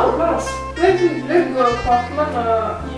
På plass. Vi har liksom gløgg og kakemann og